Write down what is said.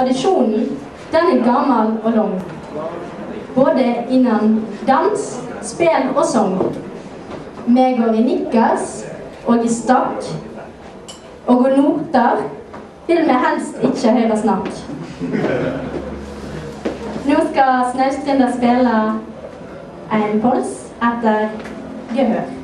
Tradisjonen den er gammel og lang. Både innen dans, spill og sang. Vi går i nikkers og i stakk. Og går noter vil vi helst ikke høre snakk. Nå skal Snaustrinda spille en pols etter gehør.